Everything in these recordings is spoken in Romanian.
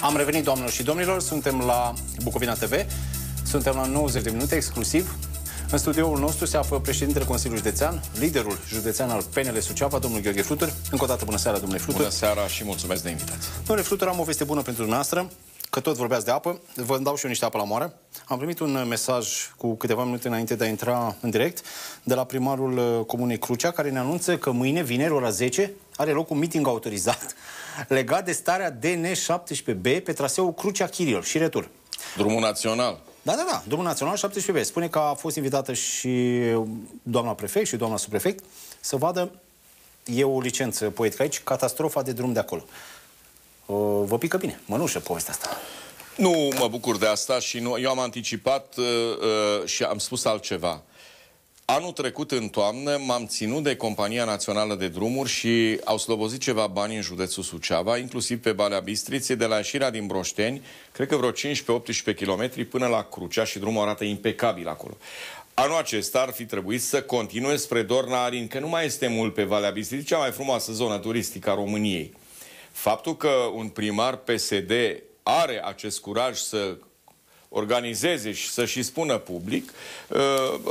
Am revenit, doamnelor și domnilor, suntem la Bucovina TV, suntem la 90 de minute exclusiv. În studioul nostru se află președintele Consiliului Județean, liderul județean al PNL Suceava, domnul Gheorghe Flutur. Încă o dată, bună seara, domnule Flutur. Bună seara și mulțumesc de invitație. Domnule Flutur, am o veste bună pentru dumneavoastră, că tot vorbeați de apă. Vă dau și eu niște apă la moară. Am primit un mesaj cu câteva minute înainte de a intra în direct de la primarul uh, Comunei Crucea, care ne anunță că mâine, vineri, ora 10, are loc un meeting autorizat legat de starea DN17B pe traseul Crucea-Chiriol și retur. Drumul național. Da, da, da, drumul național 17B. Spune că a fost invitată și doamna prefect și doamna subprefect să vadă, e o licență poetică aici, catastrofa de drum de acolo. Uh, vă pică bine, mănușă povestea asta. Nu mă bucur de asta și nu, eu am anticipat uh, uh, și am spus altceva. Anul trecut, în toamnă, m-am ținut de Compania Națională de Drumuri și au slobozit ceva bani în județul Suceava, inclusiv pe Balea Bistriței, de la ieșirea din Broșteni, cred că vreo 15-18 km până la Crucea și drumul arată impecabil acolo. Anul acesta ar fi trebuit să continue spre Dorna Arin, că nu mai este mult pe Valea Bistriței, cea mai frumoasă zonă turistică a României. Faptul că un primar PSD are acest curaj să organizeze și să și spună public, uh,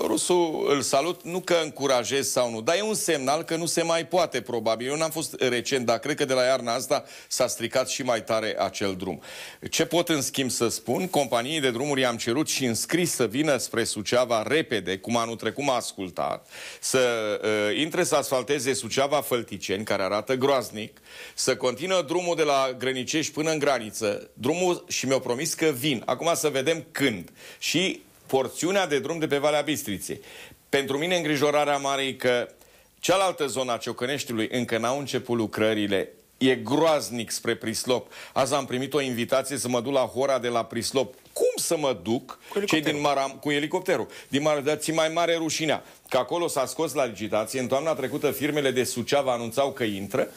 rusul îl salut, nu că încurajez sau nu, dar e un semnal că nu se mai poate, probabil. Eu n-am fost recent, dar cred că de la iarna asta s-a stricat și mai tare acel drum. Ce pot în schimb să spun? Companiei de drumuri am cerut și înscris să vină spre Suceava repede, cum anul trecut m-a ascultat, să uh, intre să asfalteze Suceava Fălticeni, care arată groaznic, să continuă drumul de la Grănicești până în graniță, drumul și mi-au promis că vin. Acum să vedem vedem când. Și porțiunea de drum de pe Valea Bistriței. Pentru mine îngrijorarea mare e că cealaltă zona a Ciocăneștiului încă n-au început lucrările E groaznic spre Prislop. Azi am primit o invitație să mă duc la Hora de la Prislop. Cum să mă duc? Cu Cei din Maram, cu elicopterul. Din Maram, dar ți mai mare rușinea. Că acolo s-a scos la licitație. În toamna trecută firmele de Suceava anunțau că intră.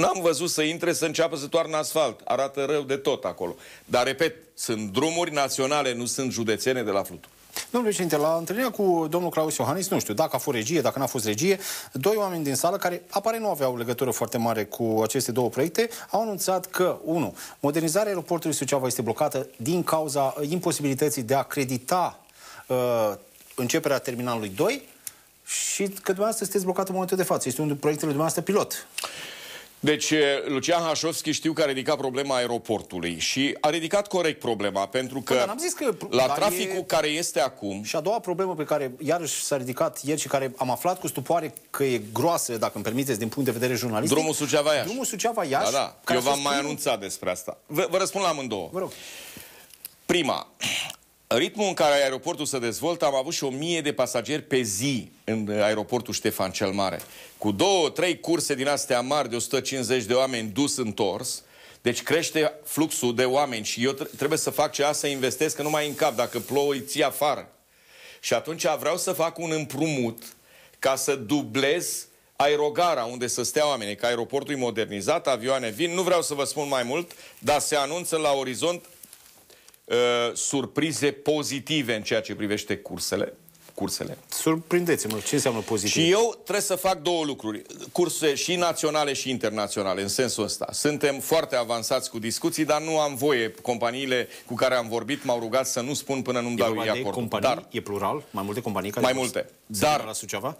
N-am văzut să intre să înceapă să toarnă asfalt. Arată rău de tot acolo. Dar, repet, sunt drumuri naționale, nu sunt județene de la Flutu. Domnule președinte, la întâlnirea cu domnul Claus Iohannis, nu știu, dacă a fost regie, dacă n-a fost regie, doi oameni din sală care apare nu aveau legătură foarte mare cu aceste două proiecte, au anunțat că, unu, modernizarea aeroportului Suceava este blocată din cauza imposibilității de a acredita uh, începerea terminalului 2 și că dumneavoastră sunteți blocat în momentul de față. Este unul dintre proiectele dumneavoastră pilot. Deci, Lucian Hașovski știu că a ridicat problema aeroportului și a ridicat corect problema, pentru că, da, zis că la traficul e... care este acum... Și a doua problemă pe care iarăși s-a ridicat ieri și care am aflat cu stupoare că e groasă, dacă îmi permiteți, din punct de vedere jurnalistic... Drumul Suceava-Iași. Drumul Suceava-Iași... Da, da. Eu v-am mai anunțat despre asta. Vă, vă răspund la amândouă. Vă rog. Prima, ritmul în care aeroportul se dezvoltă, am avut și o mie de pasageri pe zi în aeroportul Ștefan cel Mare. Cu două, trei curse din astea mari de 150 de oameni dus întors, deci crește fluxul de oameni și eu trebuie să fac ceva, să investesc, că nu mai în cap, dacă plouă îi ții afară. Și atunci vreau să fac un împrumut ca să dublez aerogara unde să stea oamenii, că aeroportul e modernizat, avioane vin, nu vreau să vă spun mai mult, dar se anunță la orizont uh, surprize pozitive în ceea ce privește cursele cursele. Surprindeți-mă, ce înseamnă pozitiv? Și eu trebuie să fac două lucruri, curse și naționale și internaționale, în sensul ăsta. Suntem foarte avansați cu discuții, dar nu am voie. Companiile cu care am vorbit m-au rugat să nu spun până nu-mi dau ei acordul. Companii, dar, e plural? Mai multe companii care Mai multe. Dar, la Suceava?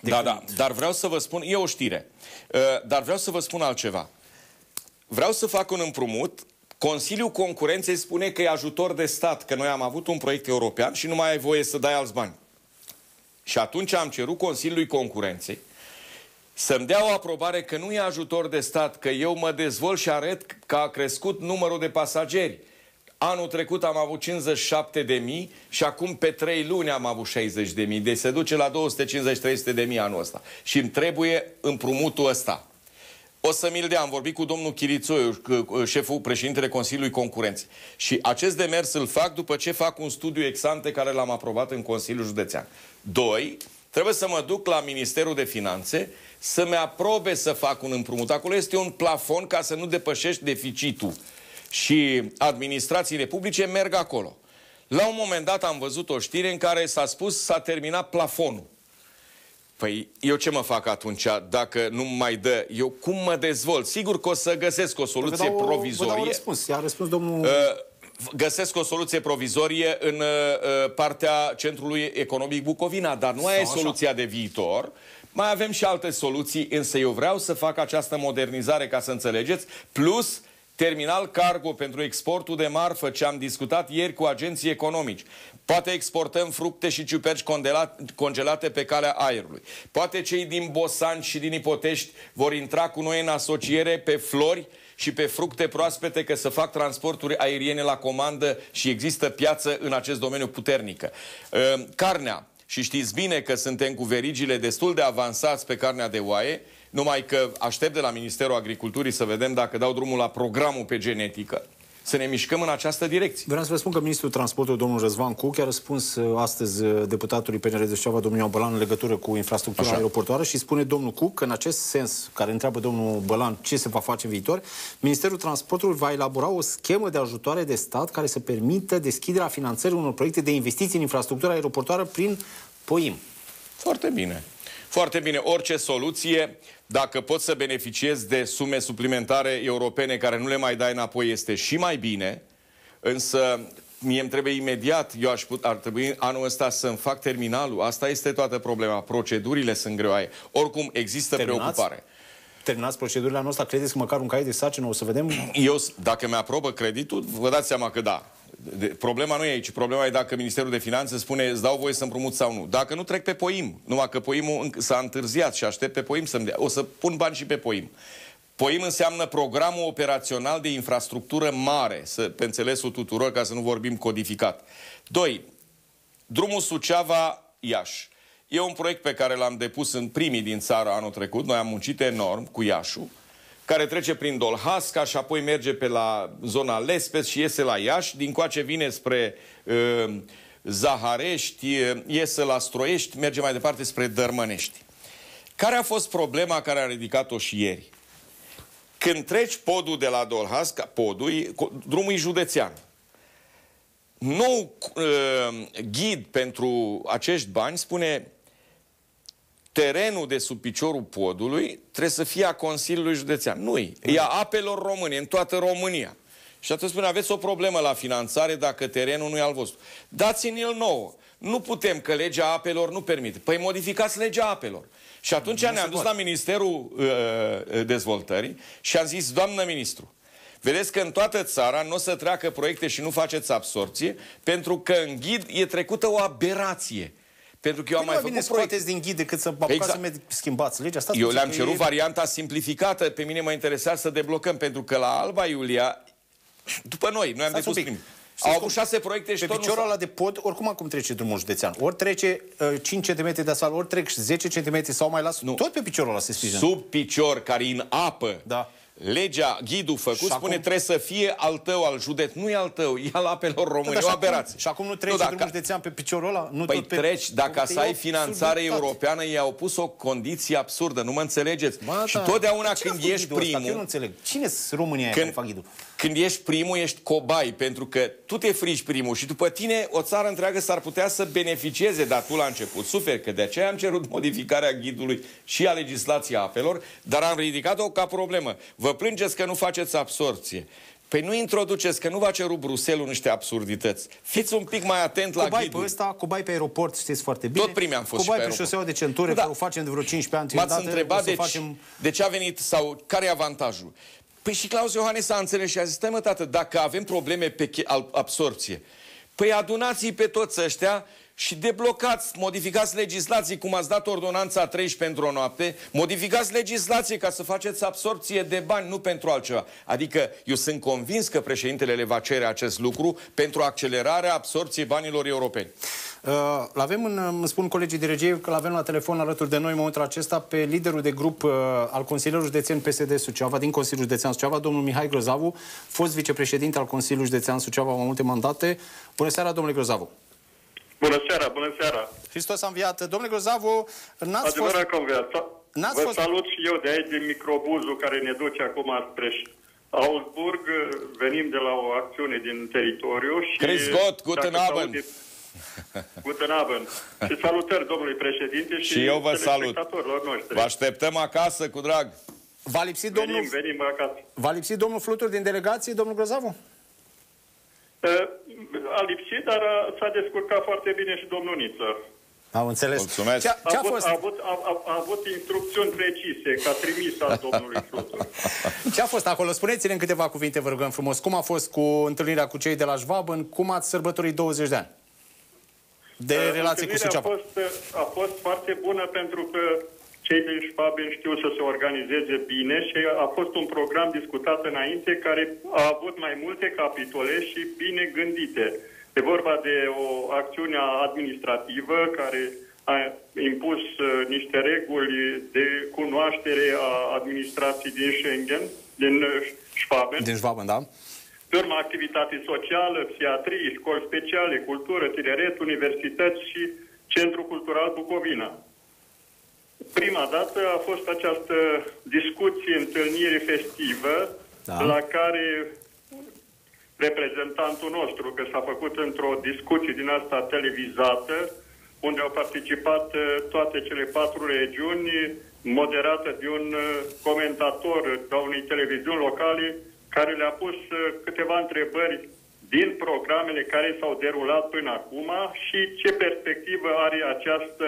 De da, când? da. Dar vreau să vă spun, e o știre, uh, dar vreau să vă spun altceva. Vreau să fac un împrumut Consiliul Concurenței spune că e ajutor de stat, că noi am avut un proiect european și nu mai ai voie să dai alți bani. Și atunci am cerut Consiliului Concurenței să-mi dea o aprobare că nu e ajutor de stat, că eu mă dezvolt și arăt că a crescut numărul de pasageri. Anul trecut am avut 57 de mii și acum pe 3 luni am avut 60 de mii. Deci se duce la 250-300 de mii anul ăsta. Și îmi trebuie împrumutul ăsta. O să mi-l dea. Am vorbit cu domnul Chirițoiu, șeful președintele Consiliului Concurenței. Și acest demers îl fac după ce fac un studiu exante care l-am aprobat în Consiliul Județean. Doi, trebuie să mă duc la Ministerul de Finanțe să-mi aprobe să fac un împrumut. Acolo este un plafon ca să nu depășești deficitul. Și administrațiile publice merg acolo. La un moment dat am văzut o știre în care s-a spus s-a terminat plafonul. Păi eu ce mă fac atunci dacă nu mai dă? Eu cum mă dezvolt? Sigur că o să găsesc o soluție Vă dau, provizorie. Vă dau un răspuns. I-a răspuns domnul... Uh, găsesc o soluție provizorie în uh, partea Centrului Economic Bucovina, dar nu aia e soluția de viitor. Mai avem și alte soluții, însă eu vreau să fac această modernizare, ca să înțelegeți, plus terminal cargo pentru exportul de marfă, ce am discutat ieri cu agenții economici. Poate exportăm fructe și ciuperci congelate pe calea aerului. Poate cei din Bosan și din Ipotești vor intra cu noi în asociere pe flori și pe fructe proaspete că să fac transporturi aeriene la comandă și există piață în acest domeniu puternică. Ă, carnea, și știți bine că suntem cu verigile destul de avansați pe carnea de oaie, numai că aștept de la Ministerul Agriculturii să vedem dacă dau drumul la programul pe genetică să ne mișcăm în această direcție. Vreau să vă spun că ministrul transportului, domnul Răzvan Cuc, a răspuns uh, astăzi uh, deputatului PNR de Șeava, domnul Bălan, în legătură cu infrastructura Așa. aeroportoară și spune domnul Cuc că în acest sens, care întreabă domnul Bălan ce se va face în viitor, Ministerul Transportului va elabora o schemă de ajutoare de stat care să permită deschiderea finanțării unor proiecte de investiții în infrastructura aeroportoară prin POIM. Foarte bine. Foarte bine. Orice soluție, dacă poți să beneficiezi de sume suplimentare europene care nu le mai dai înapoi, este și mai bine. Însă mie îmi trebuie imediat, eu aș put, ar trebui anul ăsta să-mi fac terminalul. Asta este toată problema. Procedurile sunt greoaie. Oricum, există Terminați? preocupare. Terminați procedurile anul ăsta? Credeți că măcar un caiet de sarcină o să vedem? Eu, dacă mi-aprobă creditul, vă dați seama că da. De, problema nu e aici. Problema e dacă Ministerul de Finanțe spune îți dau voie să împrumut sau nu. Dacă nu trec pe POIM, numai că POIM s-a întârziat și aștept pe POIM să-mi dea. O să pun bani și pe POIM. POIM înseamnă programul operațional de infrastructură mare, să, pe înțelesul tuturor, ca să nu vorbim codificat. Doi, drumul Suceava-Iași. E un proiect pe care l-am depus în primii din țară anul trecut. Noi am muncit enorm cu Iașu care trece prin Dolhasca și apoi merge pe la zona Lespes și iese la Iași, din coace vine spre uh, Zaharești, iese la Stroiești, merge mai departe spre Dărmănești. Care a fost problema care a ridicat-o și ieri? Când treci podul de la Dolhasca, podul, drumul e județean. Nou uh, ghid pentru acești bani spune terenul de sub piciorul podului trebuie să fie a Consiliului Județean. Nu-i. E a apelor române, în toată România. Și atunci spune, aveți o problemă la finanțare dacă terenul nu e al vostru. Dați-mi-l nouă. Nu putem, că legea apelor nu permite. Păi modificați legea apelor. Și atunci ne-am dus la Ministerul uh, uh, Dezvoltării și am zis, doamnă ministru, Vedeți că în toată țara nu o să treacă proiecte și nu faceți absorție, pentru că în ghid e trecută o aberație. Pentru că eu am păi mai făcut proiecte din ghid decât să apucați exact. să schimbați legea. Stați eu le-am cerut e... varianta simplificată. Pe mine mă interesa să deblocăm, pentru că la Alba Iulia, după noi, noi am depus primul. Au avut șase proiecte și Pe piciorul ăla de pod, oricum acum trece drumul județean. Ori trece uh, 5 cm de asfalt, ori trec 10 cm sau mai las. Nu. Tot pe piciorul ăla se sprijină. Sub picior, care în apă. Da legea, ghidul făcut, și spune acum... trebuie să fie al tău, al județ. Nu e al tău, e al apelor române, da, o aberație. Și acum nu treci nu, dacă... drumul județean pe piciorul ăla? Nu păi tot pe... treci, dacă să ai finanțare europeană, ei au pus o condiție absurdă, nu mă înțelegeți. Ba, și da. totdeauna când ești primul... Eu nu înțeleg. Cine sunt România când... care fac ghidul? Când ești primul, ești cobai, pentru că tu te frici primul și după tine o țară întreagă s-ar putea să beneficieze, dar tu la început suferi, că de aceea am cerut modificarea ghidului și a legislației apelor, dar am ridicat-o ca problemă. Vă plângeți că nu faceți absorție. Păi nu introduceți, că nu va cerut Bruselul niște absurdități. Fiți un pic mai atent la cobai ghidul. pe ăsta, cobai pe aeroport, știți foarte bine. Tot primii am fost cobai pe, pe șoseaua de centură, da. o facem de vreo 15 ani. M-ați întrebat de, facem... de ce a venit sau care e avantajul. Păi și Claus Iohannis a înțeles și a zis, stai mă tată, dacă avem probleme pe absorție, păi adunați-i pe toți ăștia și deblocați, modificați legislații, cum ați dat ordonanța 13 pentru o noapte, modificați legislație ca să faceți absorpție de bani, nu pentru altceva. Adică eu sunt convins că președintele le va cere acest lucru pentru accelerarea absorpției banilor europeni. Uh, l-avem în, îmi spun colegii de regie că l-avem la telefon alături de noi în momentul acesta pe liderul de grup uh, al Consiliului Județean PSD Suceava, din Consiliul Județean Suceava, domnul Mihai Grozavu, fost vicepreședinte al Consiliului Județean Suceava mai multe mandate. Bună seara, domnule Grozavu! Bună seara, bună seara! Hristos a înviat. Domnule Grozavu, n-ați Adevărat fost... că înviat. N-ați Vă fost... salut și eu de aici, din microbuzul care ne duce acum spre Augsburg. Venim de la o acțiune din teritoriu și... Chris Gott, guten Abend! Guten Abend. Și salutări domnului președinte și, și eu vă salut. Noștri. Vă așteptăm acasă cu drag. V-a lipsit domnul... Venim, venim acasă. V-a lipsit domnul Flutur din delegație, domnul Grozavu? A lipsit, dar s-a descurcat foarte bine și domnul Niță. Am înțeles. Mulțumesc. Ce a, ce a, avut, fost? A, avut, a, a, a avut instrucțiuni precise ca trimis al domnului Flutur. Ce a fost acolo? Spuneți-ne în câteva cuvinte, vă rugăm frumos. Cum a fost cu întâlnirea cu cei de la Schwaben? Cum ați sărbătorit 20 de ani? De uh, relație cu Suceava. A fost, a fost foarte bună pentru că cei din Schwaben știu să se organizeze bine și a fost un program discutat înainte care a avut mai multe capitole și bine gândite. E vorba de o acțiune administrativă care a impus uh, niște reguli de cunoaștere a administrației din Schengen, din uh, Schwaben. Din Schwaben, da. Pe urma activitate socială, psihiatrie, școli speciale, cultură, tineret, universități și Centrul Cultural Bucovina. Prima dată a fost această discuție, întâlnire festivă, da. la care reprezentantul nostru, că s-a făcut într-o discuție din asta televizată, unde au participat uh, toate cele patru regiuni, moderată de un uh, comentator de unei televiziuni locale, care le-a pus uh, câteva întrebări din programele care s-au derulat până acum și ce perspectivă are această,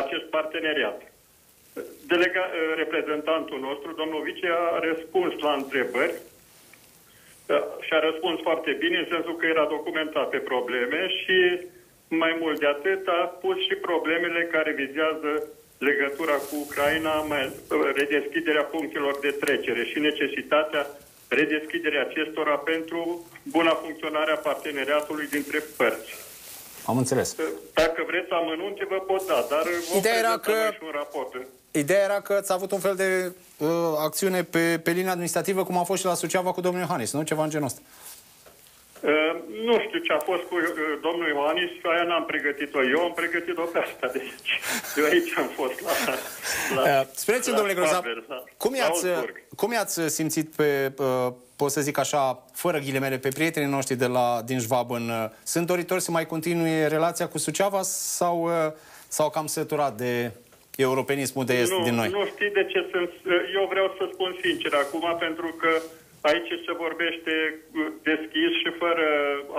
acest parteneriat. Delega, reprezentantul nostru, domnul Vice, a răspuns la întrebări da, și a răspuns foarte bine, în sensul că era documentat pe probleme și mai mult de atât a pus și problemele care vizează legătura cu Ucraina, mai, redeschiderea punctelor de trecere și necesitatea redeschiderea acestora pentru buna funcționare a parteneriatului dintre părți. Am înțeles. Dacă vreți amănunte, vă pot da, dar vom Ideea era că... și un raport. Ideea era că ați avut un fel de uh, acțiune pe, pe linia administrativă, cum a fost și la Suceava cu domnul Iohannis, nu? Ceva în genul ăsta. Uh, nu știu ce a fost cu uh, domnul Ioanis, aia n-am pregătit-o. Eu am pregătit-o pe asta, deci eu aici am fost la... la uh, Spuneți-mi, domnule Grozav, cum i-ați, cum i-ați simțit pe, uh, pot să zic așa, fără ghilimele, pe prietenii noștri de la, din Schwaben? Uh, sunt doritori să mai continue relația cu Suceava sau, uh, sau cam săturat de europenismul de est nu, din noi? Nu știi de ce sunt... Eu vreau să spun sincer acum, pentru că aici se vorbește deschis și fără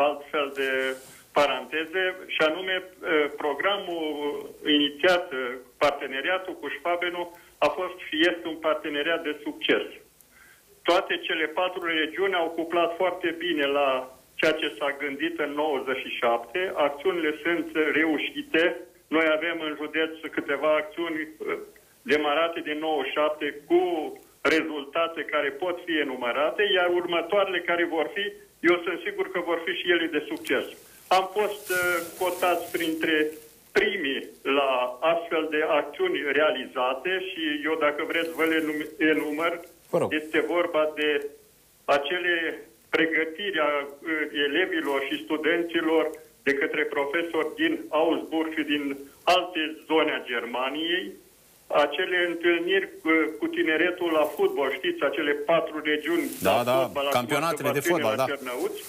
altfel de paranteze, și anume programul inițiat, parteneriatul cu Schwabenu, a fost și este un parteneriat de succes. Toate cele patru regiuni au cuplat foarte bine la ceea ce s-a gândit în 97. Acțiunile sunt reușite, noi avem în județ câteva acțiuni uh, demarate din 97 cu rezultate care pot fi enumărate, iar următoarele care vor fi, eu sunt sigur că vor fi și ele de succes. Am fost uh, cotați printre primii la astfel de acțiuni realizate și eu, dacă vreți, vă le enumăr. Este vorba de acele pregătiri a uh, elevilor și studenților de către profesori din Augsburg și din alte zone a Germaniei, acele întâlniri cu, cu tineretul la fotbal, știți, acele patru regiuni da, la da, fotbal, campionatele de fotbal, da. Cernăuți,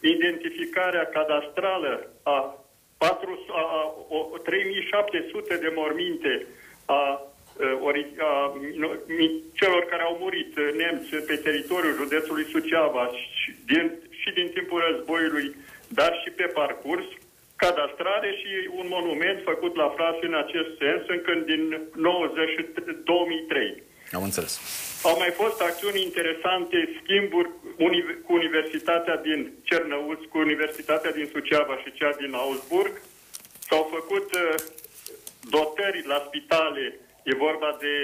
identificarea cadastrală a, 4, a, a, a 3700 de morminte a, a, a celor care au murit nemți pe teritoriul județului Suceava și din, și din timpul războiului dar și pe parcurs, cadastrare și un monument făcut la frase în acest sens încă din 90, 2003. Am înțeles. Au mai fost acțiuni interesante, schimburi cu Universitatea din Cernăuți, cu Universitatea din Suceava și cea din Augsburg. S-au făcut uh, dotări la spitale, e vorba de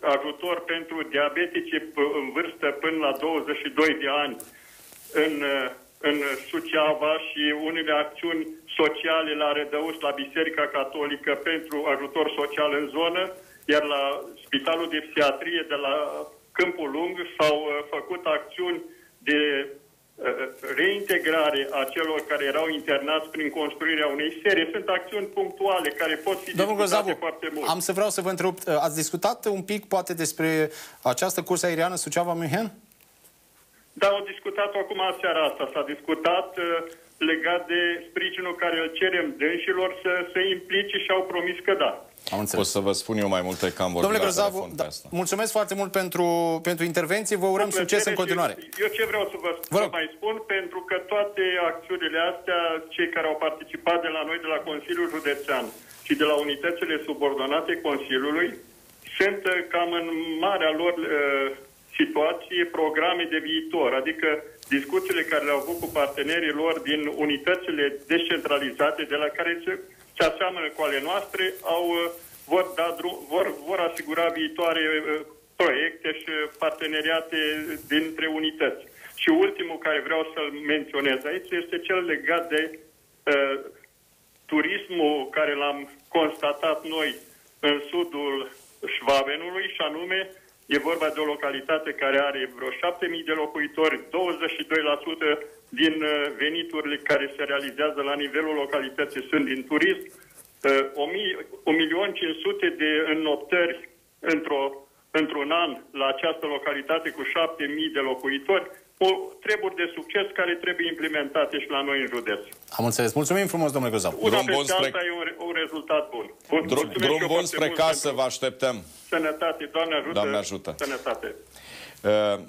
ajutor pentru diabetici în vârstă până la 22 de ani. În uh, în Suceava și unele acțiuni sociale la Rădăuț, la Biserica Catolică pentru ajutor social în zonă, iar la Spitalul de Psiatrie de la Câmpul Lung s-au uh, făcut acțiuni de uh, reintegrare a celor care erau internați prin construirea unei serii. Sunt acțiuni punctuale care pot fi Domnul discutate Gozavu, foarte mult. am să vreau să vă întreb, uh, ați discutat un pic poate despre această cursă aeriană Suceava-München? Da, au discutat acum seara asta. S-a discutat, uh, legat de sprijinul care îl cerem dânșilor să se implice și au promis că da. Am înțeles. O să vă spun eu mai multe că am vorbit Domnule Grozavu, da, asta. mulțumesc foarte mult pentru, pentru intervenție. Vă urăm succes în continuare. Eu ce vreau să vă, vă mai spun, pentru că toate acțiunile astea, cei care au participat de la noi, de la Consiliul Județean și de la unitățile subordonate Consiliului, sunt uh, cam în marea lor uh, situație programe de viitor, adică discuțiile care le-au avut cu partenerii lor din unitățile descentralizate de la care se, se aseamănă cu ale noastre, au, uh, vor, da drum, vor, vor asigura viitoare uh, proiecte și parteneriate dintre unități. Și ultimul care vreau să-l menționez aici este cel legat de uh, turismul care l-am constatat noi în sudul Șvabenului și anume E vorba de o localitate care are vreo 7.000 de locuitori, 22% din uh, veniturile care se realizează la nivelul localității sunt din turism, 1.500.000 uh, de înnoptări într-o, într-un an la această localitate cu 7.000 de locuitori, o treburi de succes care trebuie implementate și la noi în județ. Am înțeles. Mulțumim frumos, domnule Gozav. Una drum bun spre... alta e un, un rezultat bun. bun. Drum, drum bun spre casă, vă așteptăm. Sănătate, Doamne ajută. Doamne ajută. Sănătate. Uh,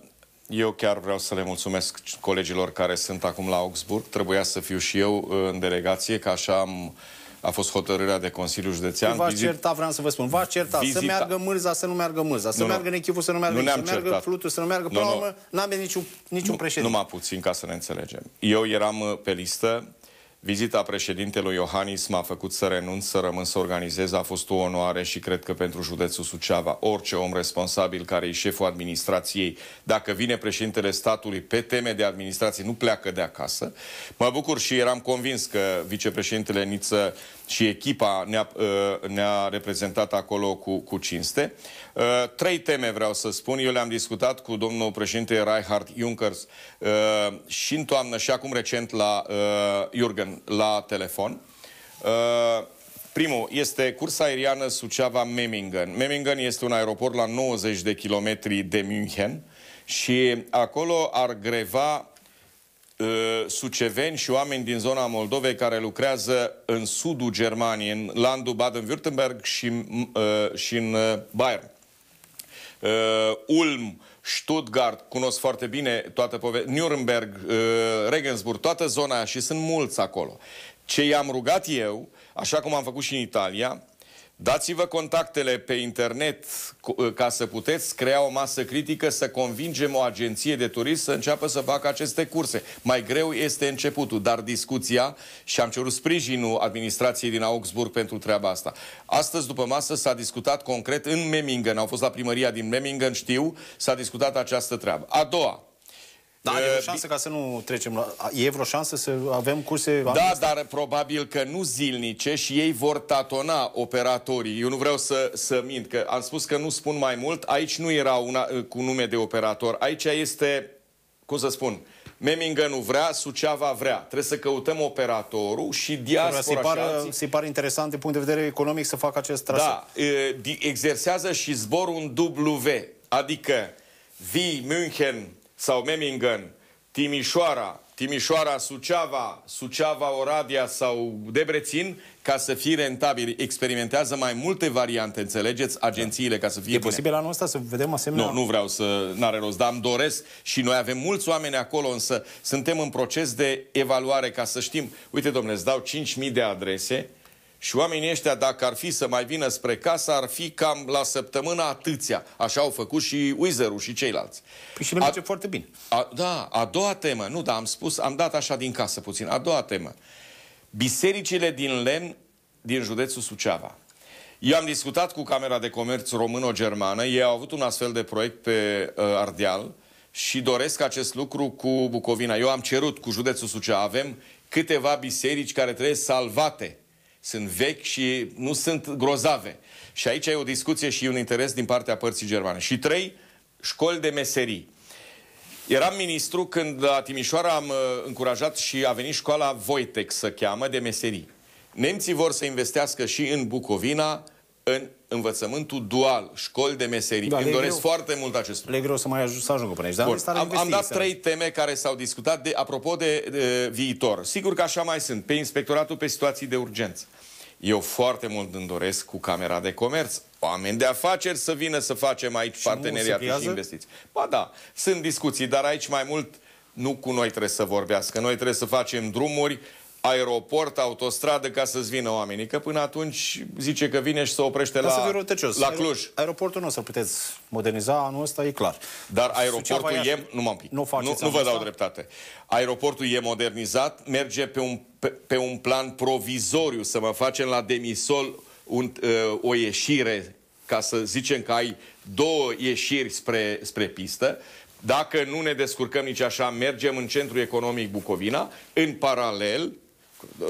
eu chiar vreau să le mulțumesc colegilor care sunt acum la Augsburg. Trebuia să fiu și eu uh, în delegație, că așa am a fost hotărârea de Consiliul Județean. V-ați Vizit... certa, vreau să vă spun, v-ați certa Vizita... să meargă Mârza, să nu meargă Mârza, să nu, meargă Nechivu, să nu meargă nu să meargă Flutul, să nu meargă, până la urmă, n-am niciun, niciun nu, președinte. Numai puțin ca să ne înțelegem. Eu eram uh, pe listă, Vizita președintelui Iohannis m-a făcut să renunț, să rămân să organizez. A fost o onoare și cred că pentru județul Suceava, orice om responsabil care e șeful administrației, dacă vine președintele statului pe teme de administrație, nu pleacă de acasă. Mă bucur și eram convins că vicepreședintele Niță și echipa ne-a, uh, ne reprezentat acolo cu, cu cinste. Uh, trei teme vreau să spun. Eu le-am discutat cu domnul președinte Reinhard Junkers uh, și în toamnă și acum recent la Jürgen la telefon. Primul este cursa aeriană Suceava-Memmingen. Memmingen este un aeroport la 90 de kilometri de München și acolo ar greva Uh, suceveni și oameni din zona Moldovei care lucrează în sudul Germaniei, în landul Baden-Württemberg și, uh, și în uh, Bayern. Ulm, Stuttgart, cunosc foarte bine toată povestea, Nuremberg, Regensburg, toată zona și sunt mulți acolo. Ce i-am rugat eu, așa cum am făcut și în Italia, Dați-vă contactele pe internet ă, ca să puteți crea o masă critică, să convingem o agenție de turism să înceapă să facă aceste curse. Mai greu este începutul, dar discuția și am cerut sprijinul administrației din Augsburg pentru treaba asta. Astăzi, după masă, s-a discutat concret în Memmingen, au fost la primăria din Memmingen, știu, s-a discutat această treabă. A doua, da, e vreo șansă ca să nu trecem la... E vreo șansă să avem curse... Da, dar probabil că nu zilnice și ei vor tatona operatorii. Eu nu vreau să, să mint, că am spus că nu spun mai mult. Aici nu era una cu nume de operator. Aici este, cum să spun, Memingă nu vrea, Suceava vrea. Trebuie să căutăm operatorul și diaspora se pare, se pare interesant din punct de vedere economic să facă acest traseu. Da, exersează și zborul în W, adică vii München, sau Memmingen, Timișoara, Timișoara, Suceava, Suceava, Oradea sau Debrețin, ca să fie rentabil. Experimentează mai multe variante, înțelegeți, agențiile, ca să fie E bine. posibil anul ăsta să vedem asemenea... Nu, nu vreau să... N-are rost, dar îmi doresc și noi avem mulți oameni acolo, însă suntem în proces de evaluare ca să știm. Uite, domnule, îți dau 5.000 de adrese, și oamenii ăștia, dacă ar fi să mai vină spre casă, ar fi cam la săptămână atâția. Așa au făcut și Wizerul și ceilalți. Păi și le merge a, foarte bine. A, da, a doua temă, nu, dar am spus, am dat așa din casă puțin. A doua temă. Bisericile din lemn din județul Suceava. Eu am discutat cu Camera de Comerț româno-germană, ei au avut un astfel de proiect pe uh, Ardeal și doresc acest lucru cu Bucovina. Eu am cerut cu județul Suceava, avem câteva biserici care trebuie salvate sunt vechi și nu sunt grozave. Și aici e o discuție și un interes din partea părții germane. Și trei, școli de meserii. Eram ministru când la Timișoara am uh, încurajat și a venit școala Voitex să cheamă de meserii. Nemții vor să investească și în Bucovina în învățământul dual, școli de meserii. Da, Îmi le e doresc greu. foarte mult acest lucru. Le e greu să mai ajung, să ajungă până aici. Dar Bun, noi starea am, am dat investiții, trei teme care s-au discutat de, apropo de, de viitor. Sigur că așa mai sunt. Pe inspectoratul pe situații de urgență. Eu foarte mult îmi doresc cu Camera de Comerț, oameni de afaceri să vină să facem aici Și nu parteneriate se și pliază? investiții. Ba da, sunt discuții, dar aici mai mult nu cu noi trebuie să vorbească. Noi trebuie să facem drumuri, aeroport, autostradă ca să-ți vină oamenii. Că până atunci zice că vine și se oprește Ca să la, fiu răutăcios. la Aer- Cluj. Aeroportul nu o să puteți moderniza anul ăsta, e clar. Dar Suceava aeroportul Iași- e... Nu m-am pic. Nu Nu, faceți nu vă anul dau ăsta? dreptate. Aeroportul e modernizat, merge pe un, pe, pe un plan provizoriu, să mă facem la demisol un, uh, o ieșire, ca să zicem că ai două ieșiri spre, spre pistă. Dacă nu ne descurcăm nici așa, mergem în centrul economic Bucovina, în paralel,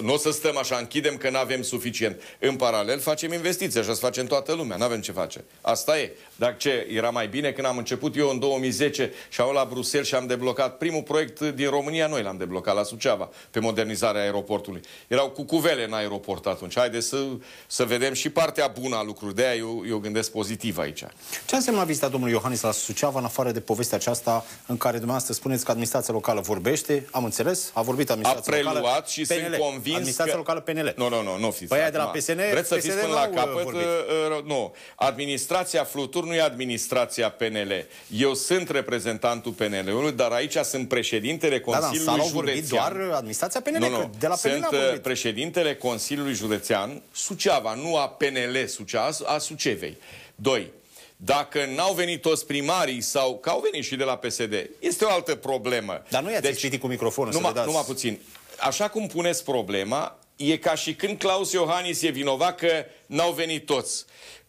nu o să stăm așa, închidem că nu avem suficient. În paralel facem investiții, așa să facem toată lumea, nu avem ce face. Asta e. Dar ce, era mai bine când am început eu în 2010 și am la Bruxelles și am deblocat primul proiect din România, noi l-am deblocat la Suceava, pe modernizarea aeroportului. Erau cu cuvele în aeroport atunci. Haideți să, să vedem și partea bună a lucrurilor. De-aia eu, eu gândesc pozitiv aici. Ce înseamnă vizita domnului Iohannis la Suceava, în afară de povestea aceasta în care dumneavoastră spuneți că administrația locală vorbește? Am înțeles? A vorbit A administrația locală. preluat și PNL. Sunt convins Administrația că... locală PNL. Nu, nu, nu, nu fiți. Păi aia de la acum. PSN, Vreți să PSN fiți până n-au, la uh, capăt? vorbit. Uh, uh, nu. Administrația Flutur nu e administrația PNL. Eu sunt reprezentantul PNL-ului, dar aici sunt președintele Da, da, în Consiliului sală au vorbit Județean. doar administrația PNL, Nu, nu. că de la PNL Sunt a uh, vorbit. președintele Consiliului Județean Suceava, nu a PNL Suceava, a Sucevei. Doi. Dacă n-au venit toți primarii sau că au venit și de la PSD, este o altă problemă. Dar nu i-ați citit cu microfonul să numai, le dați. numai puțin. Așa cum puneți problema, e ca și când Claus Iohannis e vinovat că n-au venit toți.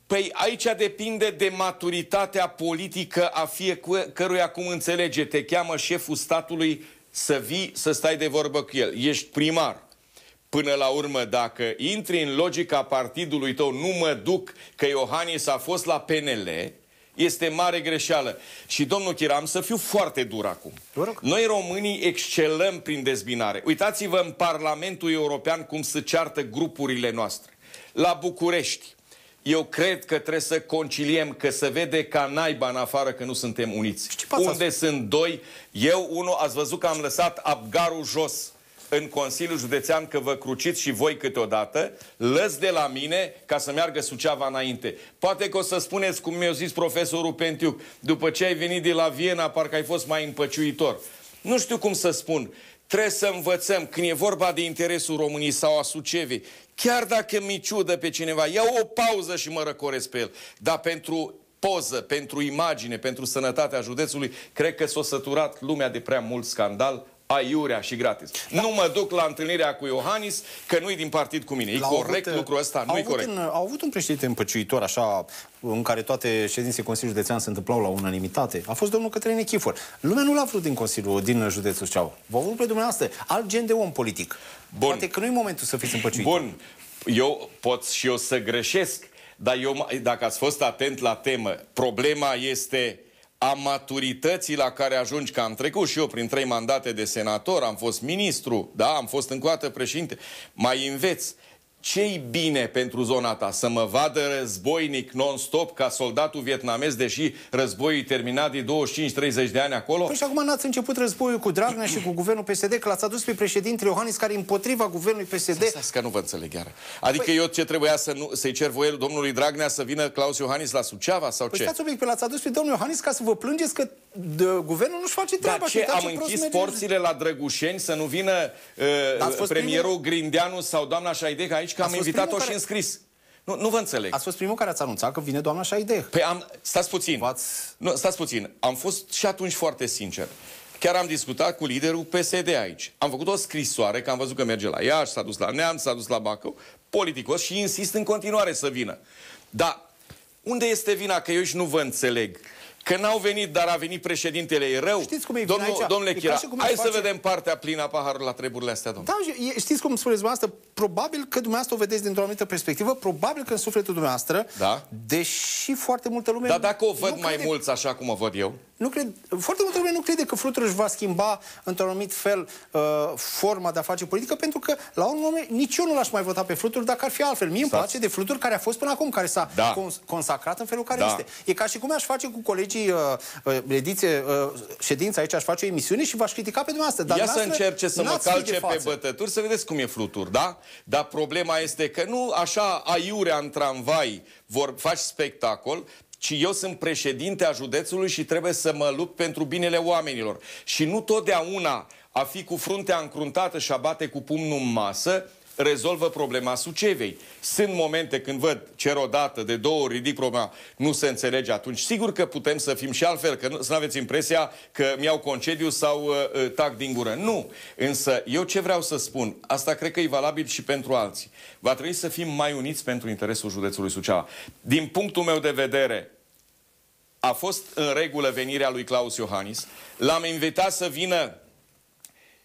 Păi aici depinde de maturitatea politică a fiecăruia cum înțelege. Te cheamă șeful statului să vii să stai de vorbă cu el. Ești primar. Până la urmă, dacă intri în logica partidului tău, nu mă duc că Iohannis a fost la PNL, este mare greșeală. Și domnul Chiram, să fiu foarte dur acum. Vă rog. Noi românii excelăm prin dezbinare. Uitați-vă în Parlamentul European cum se ceartă grupurile noastre. La București. Eu cred că trebuie să conciliem, că se vede ca naiba în afară că nu suntem uniți. ce fața Unde sunt doi, eu, unul, ați văzut că am lăsat abgarul jos în Consiliul Județean că vă cruciți și voi câteodată, lăs de la mine ca să meargă Suceava înainte. Poate că o să spuneți, cum mi-a zis profesorul Pentiu, după ce ai venit de la Viena, parcă ai fost mai împăciuitor. Nu știu cum să spun. Trebuie să învățăm, când e vorba de interesul României sau a Sucevei, chiar dacă mi ciudă pe cineva, iau o pauză și mă răcoresc pe el. Dar pentru poză, pentru imagine, pentru sănătatea județului, cred că s-a săturat lumea de prea mult scandal, aiurea și gratis. Da. Nu mă duc la întâlnirea cu Iohannis, că nu-i din partid cu mine. E L-au corect avut, lucrul ăsta? au Nu e avut corect. Un, au avut un președinte împăciuitor, așa, în care toate ședințele Consiliului Județean se întâmplau la unanimitate. A fost domnul Cătălin Chifor. Lumea nu l-a vrut din Consiliul, din județul Suceava. V-au vrut pe dumneavoastră. Alt gen de om politic. Bun. Poate că nu e momentul să fiți împăciuitor. Bun, eu pot și eu să greșesc, dar eu, dacă ați fost atent la temă, problema este a maturității la care ajungi, că am trecut și eu prin trei mandate de senator, am fost ministru, da, am fost încă o dată președinte, mai înveți. Ce-i bine pentru zona ta? Să mă vadă războinic non-stop ca soldatul vietnamez, deși războiul e terminat de 25-30 de ani acolo? Păi și acum n-ați început războiul cu Dragnea și cu guvernul PSD, că l-ați adus pe președintele Iohannis, care e împotriva guvernului PSD. Stați că nu vă înțeleg iară. Adică păi... eu ce trebuia să nu, să-i cer voie domnului Dragnea să vină Claus Iohannis la Suceava sau Păi ce? stați un pic, pe l-ați adus pe domnul Iohannis ca să vă plângeți că de, guvernul nu-și face treaba. Dar și ce, uitați am prost închis merge. porțile la Drăgușeni să nu vină Ați uh, fost premierul primul- Grindeanu sau doamna Șaidec aici, că am Ați fost invitat-o primul și care- înscris. Nu, nu vă înțeleg. Ați fost primul care ați anunțat că vine doamna Șaide. Păi am... Stați puțin. V-ați- Nu, stați puțin. Am fost și atunci foarte sincer. Chiar am discutat cu liderul PSD aici. Am făcut o scrisoare, că am văzut că merge la Iași, s-a dus la Neamț, s-a dus la Bacău, politicos și insist în continuare să vină. Dar unde este vina că eu și nu vă înțeleg? Că n-au venit, dar a venit președintele, e rău? Știți cum e vina Domnul, aici? Domnule E ca Chira, și cum hai îi să face- vedem partea plină a paharului la treburile astea, domnule. Da, e- știți cum spuneți dumneavoastră? Probabil că dumneavoastră o vedeți dintr-o anumită perspectivă, probabil că în sufletul dumneavoastră, Da. deși foarte multă lume... Dar dacă o văd nu mai crede- mulți așa cum o văd eu, nu cred, foarte multă lume nu crede că Flutur își va schimba într-un anumit fel uh, forma de a face politică, pentru că la un moment nici eu nu l-aș mai vota pe Flutur dacă ar fi altfel. Mie îmi place de Flutur care a fost până acum, care s-a Da. cons- consacrat în felul care Da. este. E ca și cum aș face cu colegii uh, uh, ediție, uh, ședința aici, aș face o emisiune și v-aș critica pe dumneavoastră. Dar Ia să dumneavoastră încerce să mă n-ați fi calce de pe față. bătături să vedeți cum e flutur, da? Dar problema este că nu așa aiurea în tramvai vor faci spectacol, ci eu sunt președinte a județului și trebuie să mă lupt pentru binele oamenilor. Și nu totdeauna a fi cu fruntea încruntată și a bate cu pumnul în masă rezolvă problema Sucevei. Sunt momente când văd, cer o dată, de două ori, ridic problema, nu se înțelege atunci. Sigur că putem să fim și altfel, că nu, să nu aveți impresia că mi-au concediu sau uh, uh, tac din gură. Nu. Însă, eu ce vreau să spun, asta cred că e valabil și pentru alții. Va trebui să fim mai uniți pentru interesul județului Suceava. Din punctul meu de vedere, a fost în regulă venirea lui Claus Iohannis. L-am invitat să vină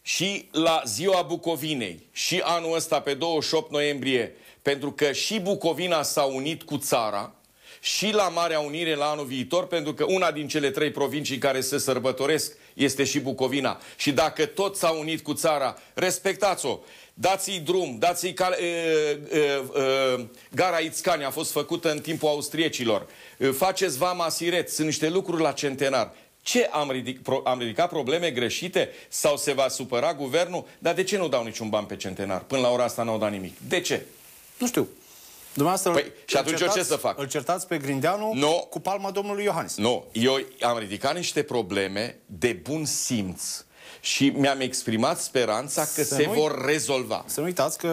și la ziua Bucovinei și anul ăsta pe 28 noiembrie, pentru că și Bucovina s-a unit cu țara și la Marea Unire la anul viitor, pentru că una din cele trei provincii care se sărbătoresc este și Bucovina. Și dacă tot s-a unit cu țara, respectați-o. Dați-i drum, dați-i cal- e, e, e, gara Ițcani a fost făcută în timpul austriecilor. E, Faceți Vama Siret, sunt niște lucruri la centenar. Ce am, ridic, pro, am ridicat probleme greșite sau se va supăra guvernul? Dar de ce nu dau niciun ban pe centenar? Până la ora asta n-au dat nimic. De ce? Nu știu. Dumneavoastră Păi, și îl atunci eu ce certați- să fac? Îl certați pe Grindeanu Nu. cu palma domnului Iohannis. Nu, eu am ridicat niște probleme de bun simț și mi-am exprimat speranța că Să se nu-i- vor rezolva. Să nu uitați că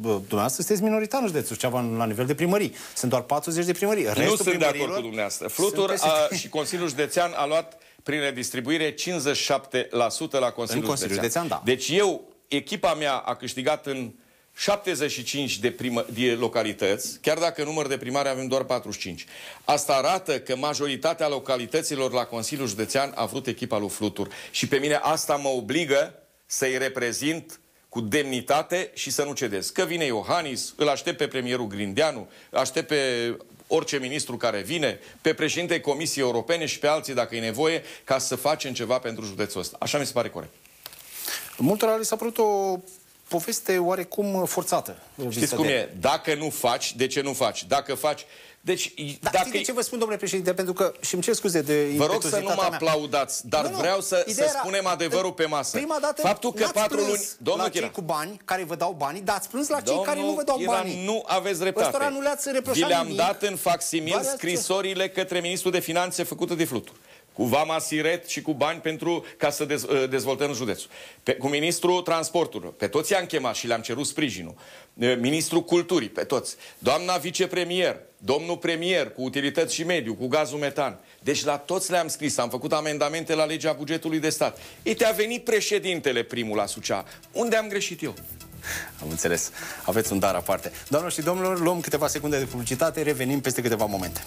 bă, dumneavoastră sunteți minoritar în județul Suceava în- la nivel de primării. Sunt doar 40 de primării. Restul nu sunt de acord primăriilor cu dumneavoastră. sunt Flutur peste- a, și Consiliul Județean a luat prin redistribuire 57% la Consiliul, În Consiliul Județean, da. Deci eu, echipa mea a câștigat în 75 de, primă, de localități, chiar dacă număr de primari avem doar 45. Asta arată că majoritatea localităților la Consiliul Județean a vrut echipa lui Flutur. Și pe mine asta mă obligă să-i reprezint cu demnitate și să nu cedez. Că vine Iohannis, îl aștept pe premierul Grindeanu, aștept pe orice ministru care vine, pe președintele Comisiei Europene și pe alții dacă e nevoie, ca să facem ceva pentru județul ăsta. Așa mi se pare corect. Multora li s-a părut o poveste oarecum forțată. Știți cum e? Dacă nu faci, de ce nu faci? Dacă faci... Deci, Da, dacă... știți de ce vă spun, domnule președinte? Pentru că, și îmi cer scuze de Vă rog să nu mă impetuozitatea mea. aplaudați, dar Nu, nu, vreau să, ideea să era- spunem adevărul pe masă. Prima dată Faptul că n-ați patru plâns luni... Domnul la cei Chira, cu bani care vă dau banii, dar ați plâns la cei care nu vă dau Chira, banii. nu aveți dreptate. Ăstora nu le-ați reproșat Vi le-am nimic. dat în facsimil Doar ați- scrisorile către Ministrul de Finanțe făcute de Flutur. Cu Vama Siret și cu bani pentru ca să dez, uh, dezvoltăm județul. Pe, cu Ministrul Transporturilor. Pe toți i-am chemat și le-am cerut sprijinul. Uh, Ministrul Culturii, pe toți. Doamna vicepremier, domnul premier, cu utilități și mediu, cu gazul metan. Deci la toți le-am scris, am făcut amendamente la legea bugetului de stat. Uite, a venit președintele primul la Sucea. Unde am greșit eu? Am înțeles. Aveți un dar aparte. Doamnelor și domnilor, luăm câteva secunde de publicitate, revenim peste câteva momente.